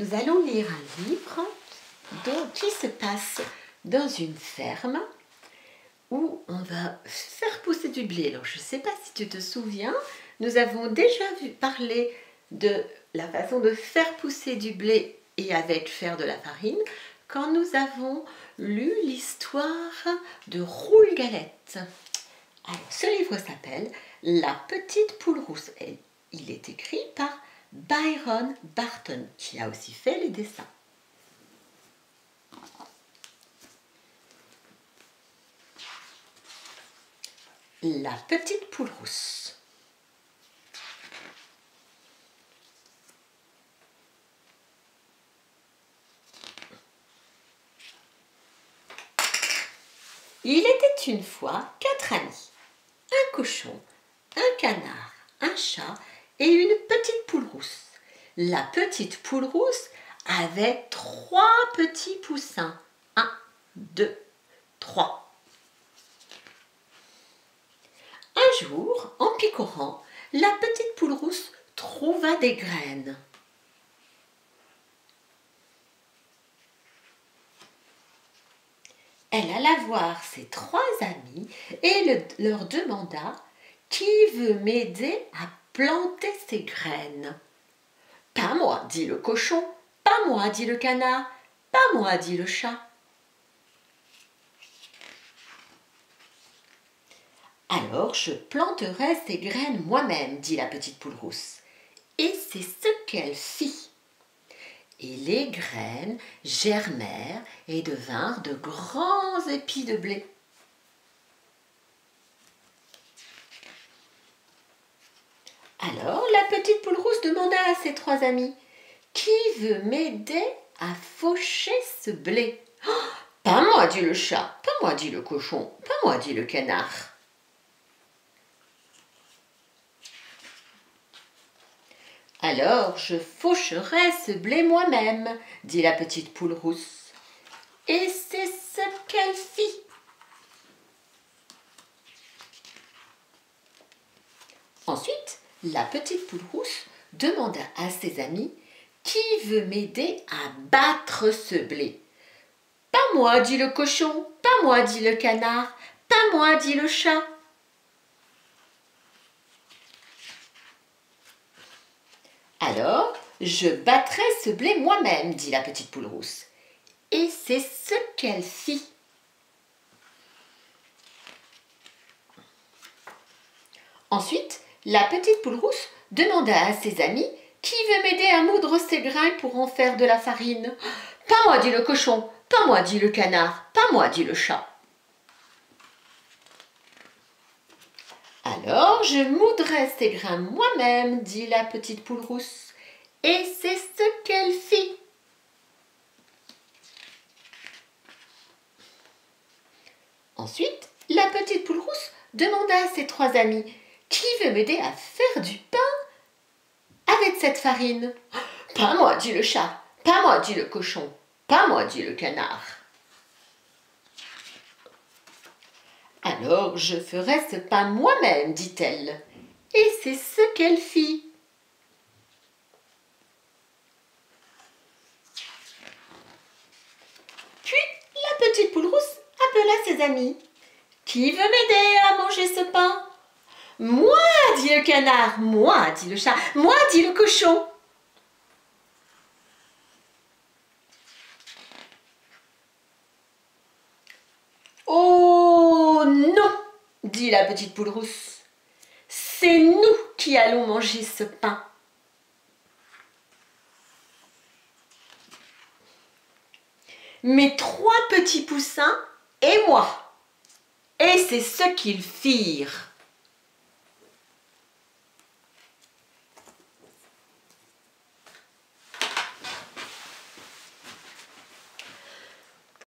nous allons lire un livre qui se passe dans une ferme où on va faire pousser du blé. Alors, je ne sais pas si tu te souviens, nous avons déjà vu parler de la façon de faire pousser du blé et avec faire de la farine quand nous avons lu l'histoire de Roule Galette. Alors, ce livre s'appelle La petite poule rousse. Il est écrit par Byron Barton, qui a aussi fait les dessins. La petite poule rousse. Il était une fois quatre amis. Un cochon, un canard, un chat et une petite poule rousse. La petite poule rousse avait trois petits poussins. Un, deux, trois. Un jour, en picorant, la petite poule rousse trouva des graines. Elle alla voir ses trois amis et leur demanda Qui veut m'aider à planter ses graines? Pas moi, dit le cochon, pas moi, dit le canard, pas moi, dit le chat. Alors je planterai ces graines moi-même, dit la petite poule rousse. Et c'est ce qu'elle fit. Et les graines germèrent et devinrent de grands épis de blé. Alors la petite poule rousse demanda à ses trois amis Qui veut m'aider à faucher ce blé? Oh, Pas moi, dit le chat, pas moi, dit le cochon, pas moi, dit le canard. Alors je faucherai ce blé moi-même, dit la petite poule rousse. Et c'est ce qu'elle fit. Ensuite, la petite poule rousse demanda à ses amis Qui veut m'aider à battre ce blé? Pas moi, dit le cochon, pas moi, dit le canard, pas moi, dit le chat. Alors, je battrai ce blé moi-même, dit la petite poule rousse. Et c'est ce qu'elle fit. Ensuite, la petite poule rousse demanda à ses amis Qui veut m'aider à moudre ses grains pour en faire de la farine? Pas moi, dit le cochon, pas moi, dit le canard, pas moi, dit le chat. Alors je moudrai ces grains moi-même, dit la petite poule rousse. Et c'est ce qu'elle fit. Ensuite, la petite poule rousse demanda à ses trois amis Veut m'aider à faire du pain avec cette farine Pas moi, dit le chat. Pas moi, dit le cochon. Pas moi, dit le canard. Alors je ferai ce pain moi-même, dit-elle. Et c'est ce qu'elle fit. Puis la petite poule rousse appela ses amis. Qui veut m'aider à manger ce pain? Moi, dit le canard. Moi, dit le chat. Moi, dit le cochon. dit la petite poule rousse. C'est nous qui allons manger ce pain. Mes trois petits poussins et moi. Et c'est ce qu'ils firent.